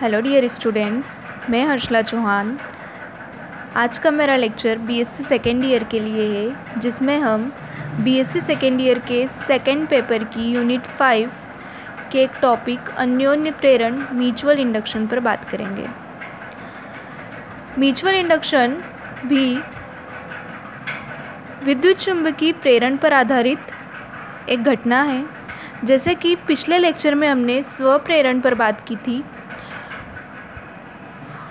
Hello dear students मैं हर्षला चौहान। आज का मेरा लेक्चर बीएससी सेकेंड ईयर के लिए है, जिसमें हम बीएससी सेकेंड ईयर के सेकेंड पेपर की यूनिट फाइव के एक टॉपिक अन्योन्य प्रेरण म्यूचुअल इंडक्शन पर बात करेंगे। म्यूचुअल इंडक्शन भी विद्युत चुंबकीय प्रेरण पर आधारित एक घटना है। जैसे कि पिछले लेक्चर में हमने स्व प्रेरण पर बात की थी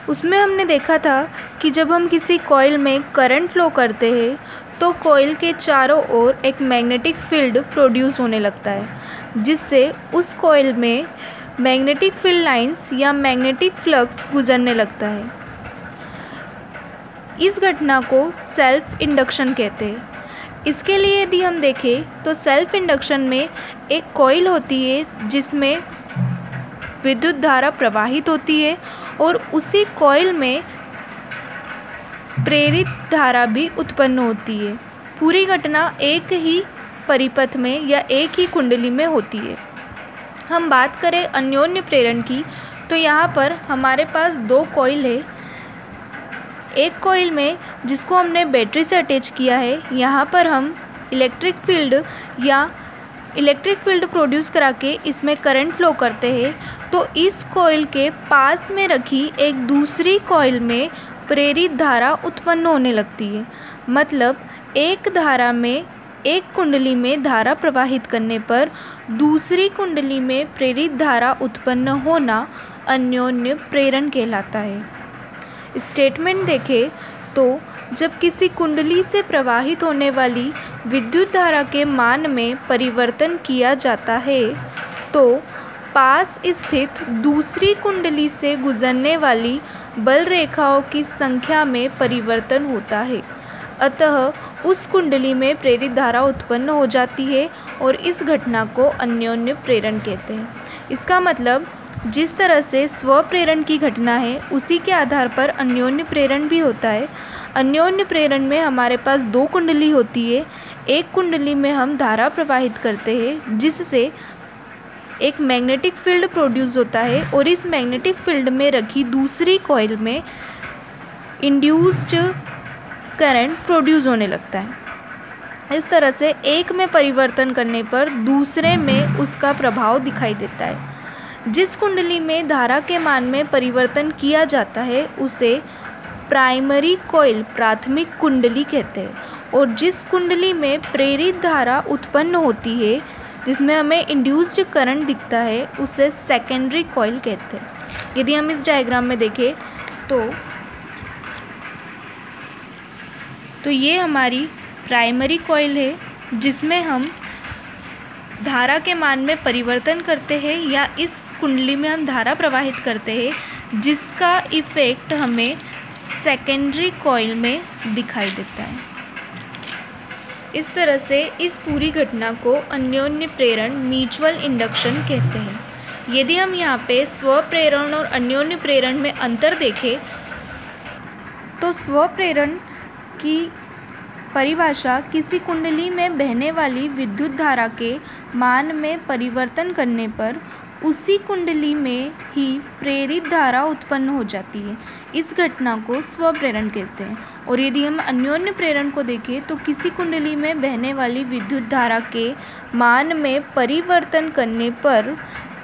उसमें हमने देखा था कि जब हम किसी कॉइल में करंट फ्लो करते हैं तो कॉइल के चारों ओर एक मैग्नेटिक फ़ील्ड प्रोड्यूस होने लगता है, जिससे उस कॉइल में मैग्नेटिक फ़ील्ड लाइंस या मैग्नेटिक फ्लक्स गुजरने लगता है। इस घटना को सेल्फ इंडक्शन कहते हैं। इसके लिए यदि हम देखें तो सेल्फ इंडक्शन में एक कॉइल होती है, जिसमें विद्युत धारा प्रवाहित होती है और उसी कॉइल में प्रेरित धारा भी उत्पन्न होती है। पूरी घटना एक ही परिपथ में या एक ही कुंडली में होती है। हम बात करें अन्योन्य प्रेरण की तो यहाँ पर हमारे पास दो कॉइल है। एक कॉइल में जिसको हमने बैटरी से अटैच किया है, यहाँ पर हम इलेक्ट्रिक फ़ील्ड या इलेक्ट्रिक फ़ील्ड प्रोड्यूस करा के इसमें करंट फ्लो करते हैं। तो इस कॉइल के पास में रखी एक दूसरी कॉइल में प्रेरित धारा उत्पन्न होने लगती है। मतलब एक धारा में एक कुंडली में धारा प्रवाहित करने पर दूसरी कुंडली में प्रेरित धारा उत्पन्न होना अन्योन्य प्रेरण कहलाता है। स्टेटमेंट देखें तो जब किसी कुंडली से प्रवाहित होने वाली विद्युत धारा के मान में परिवर्तन किया जाता है तो पास स्थित दूसरी कुंडली से गुजरने वाली बल रेखाओं की संख्या में परिवर्तन होता है। अतः उस कुंडली में प्रेरित धारा उत्पन्न हो जाती है और इस घटना को अन्योन्य प्रेरण कहते हैं। इसका मतलब जिस तरह से स्व प्रेरण की घटना है, उसी के आधार पर अन्योन्य प्रेरण भी होता है। अन्योन्य प्रेरण में हमारे पास दो कुंडली होती है। एक कुंडली में हम धारा प्रवाहित करते हैं, जिससे एक मैग्नेटिक फ़ील्ड प्रोड्यूस होता है और इस मैग्नेटिक फ़ील्ड में रखी दूसरी कॉइल में इंड्यूस्ड करंट प्रोड्यूस होने लगता है। इस तरह से एक में परिवर्तन करने पर दूसरे में उसका प्रभाव दिखाई देता है। जिस कुंडली में धारा के मान में परिवर्तन किया जाता है, उसे प्राइमरी कॉइल प्राथमिक कुंडली कहते हैं। और जिस कुंडली में प्रेरित धारा उत्पन्न होती है जिसमें हमें इंड्यूस्ड करंट दिखता है, उसे सेकेंडरी कॉइल कहते हैं। यदि हम इस डायग्राम में देखें तो तो ये हमारी प्राइमरी कॉइल है, जिसमें हम धारा के मान में परिवर्तन करते हैं या इस कुंडली में हम धारा प्रवाहित करते हैं, जिसका इफ़ेक्ट हमें सेकेंडरी कॉइल में दिखाई देता है। इस तरह से इस पूरी घटना को अन्योन्य प्रेरण, म्यूचुअल इंडक्शन कहते हैं। यदि हम यहाँ पे स्व प्रेरण और अन्योन्य प्रेरण में अंतर देखें तो स्व प्रेरण की परिभाषा किसी कुंडली में बहने वाली विद्युत धारा के मान में परिवर्तन करने पर उसी कुंडली में ही प्रेरित धारा उत्पन्न हो जाती है। इस घटना को स्वप्रेरण कहते हैं। और यदि हम अन्योन्य प्रेरण को देखें तो किसी कुंडली में बहने वाली विद्युत धारा के मान में परिवर्तन करने पर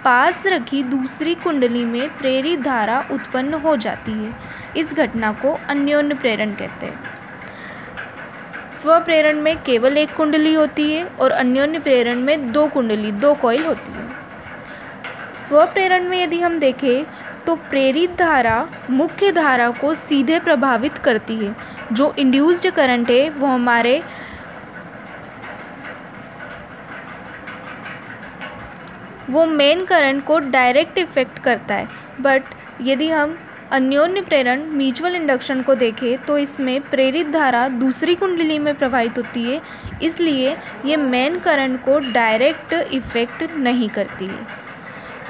पास रखी दूसरी कुंडली में प्रेरित धारा उत्पन्न हो जाती है। इस घटना को अन्योन्य प्रेरण कहते हैं। स्वप्रेरण में केवल एक कुंडली होती है और अन्योन्य प्रेरण में दो कुंडली, दो कॉइल होती है। स्वप्रेरण में यदि हम देखें तो प्रेरित धारा मुख्य धारा को सीधे प्रभावित करती है। जो इंड्यूस्ड करंट है, वो हमारे वो मेन करंट को डायरेक्ट इफ़ेक्ट करता है। बट यदि हम अन्योन्य प्रेरण म्यूचुअल इंडक्शन को देखें तो इसमें प्रेरित धारा दूसरी कुंडली में प्रवाहित होती है। इसलिए ये मेन करंट को डायरेक्ट इफ़ेक्ट नहीं करती है।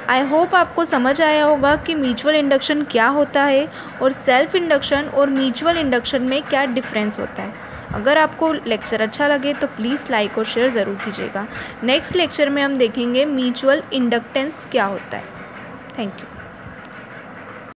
आई होप आपको समझ आया होगा कि म्यूचुअल इंडक्शन क्या होता है और सेल्फ इंडक्शन और म्यूचुअल इंडक्शन में क्या डिफरेंस होता है। अगर आपको लेक्चर अच्छा लगे तो प्लीज़ लाइक और शेयर ज़रूर कीजिएगा। नेक्स्ट लेक्चर में हम देखेंगे म्यूचुअल इंडक्टेंस क्या होता है। Thank you